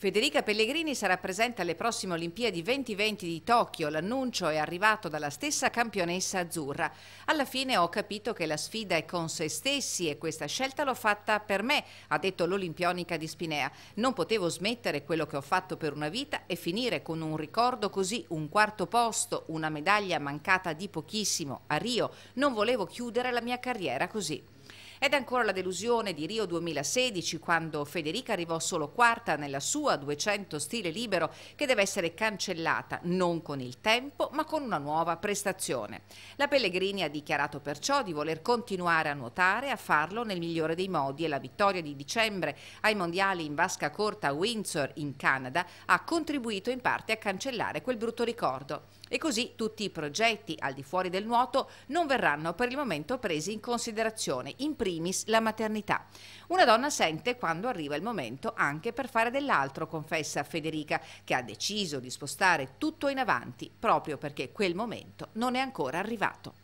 Federica Pellegrini sarà presente alle prossime Olimpiadi 2020 di Tokyo. L'annuncio è arrivato dalla stessa campionessa azzurra. Alla fine ho capito che la sfida è con se stessi e questa scelta l'ho fatta per me, ha detto l'olimpionica di Spinea. Non potevo smettere quello che ho fatto per una vita e finire con un ricordo così, un quarto posto, una medaglia mancata di pochissimo a Rio. Non volevo chiudere la mia carriera così. Ed ancora la delusione di Rio 2016 quando Federica arrivò solo quarta nella sua 200 stile libero che deve essere cancellata non con il tempo ma con una nuova prestazione. La Pellegrini ha dichiarato perciò di voler continuare a nuotare a farlo nel migliore dei modi e la vittoria di dicembre ai mondiali in vasca corta a Windsor in Canada ha contribuito in parte a cancellare quel brutto ricordo. E così tutti i progetti al di fuori del nuoto non verranno per il momento presi in considerazione. In primis la maternità. Una donna sente quando arriva il momento anche per fare dell'altro, confessa Federica, che ha deciso di spostare tutto in avanti proprio perché quel momento non è ancora arrivato.